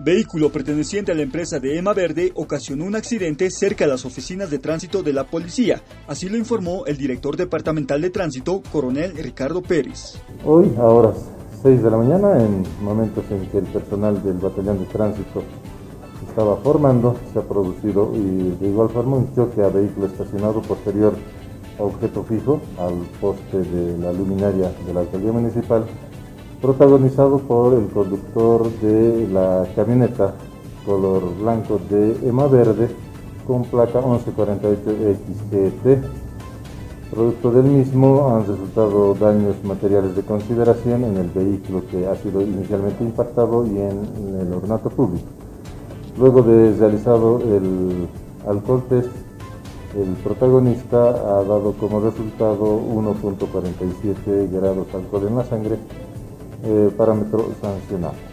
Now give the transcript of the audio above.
Vehículo perteneciente a la empresa de Ema Verde ocasionó un accidente cerca de las oficinas de tránsito de la policía. Así lo informó el director departamental de tránsito, coronel Ricardo Pérez. Hoy, a horas 6 de la mañana, en momentos en que el personal del batallón de tránsito estaba formando, se ha producido y de igual forma un choque a vehículo estacionado posterior a objeto fijo al poste de la luminaria de la alcaldía municipal protagonizado por el conductor de la camioneta color blanco de EMA Verde con placa 1148XGT. Producto del mismo han resultado daños materiales de consideración en el vehículo que ha sido inicialmente impactado y en el ornato público. Luego de realizado el alcohol test, el protagonista ha dado como resultado 1.47 grados de alcohol en la sangre, параметру санкціонального.